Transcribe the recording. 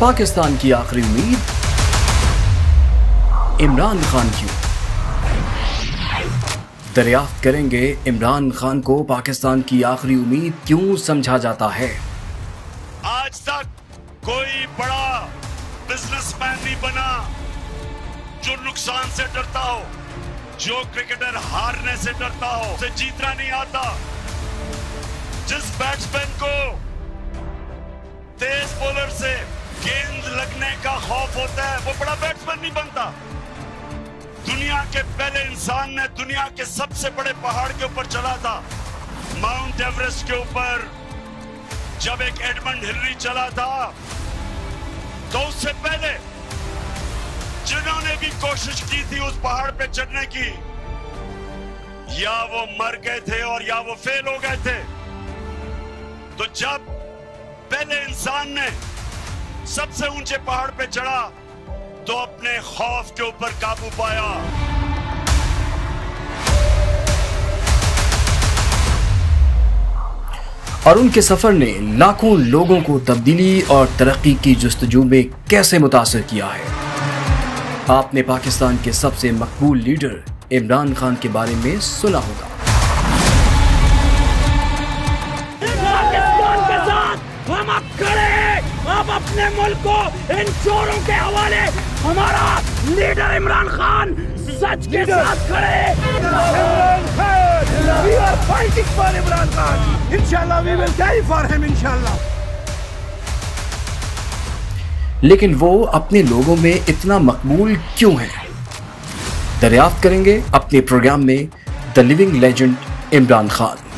पाकिस्तान की आखिरी उम्मीद, इमरान खान क्यों दरियाफ्त करेंगे इमरान खान को पाकिस्तान की आखिरी उम्मीद क्यों समझा जाता है? आज तक कोई बड़ा बिजनेसमैन नहीं बना जो नुकसान से डरता हो, जो क्रिकेटर हारने से डरता हो, उसे जीतना नहीं आता। के पहले इंसान ने दुनिया के सबसे बड़े पहाड़ के ऊपर चला था, माउंट एवरेस्ट के ऊपर। जब एक एडमंड हिलरी चला था तो उससे पहले जिन्होंने भी कोशिश की थी उस पहाड़ पे चढ़ने की, या वो मर गए थे और या वो फेल हो गए थे। तो जब पहले इंसान ने सबसे ऊँचे पहाड़ पे चढ़ा तो अपने खौफ के ऊपर काबू पाया। और उनके सफ़र ने लाखों लोगों को तब्दीली और तरक्की की जस्तजू में कैसे मुतासर किया है? आपने पाकिस्तान के सबसे मकबूल लीडर इमरान खान के बारे में सुना होगा। पाकिस्तान के साथ हम अब खड़े अब अपने मुल्क को इन चोरों के हवाले हमारा लीडर इमरान खान सच के साथ खड़े. Inshallah, we will die for him. Inshallah. लेकिन वो अपने लोगों में इतना मकबूल क्यों है दरियाफ्त करेंगे अपने प्रोग्राम में the living legend Imran Khan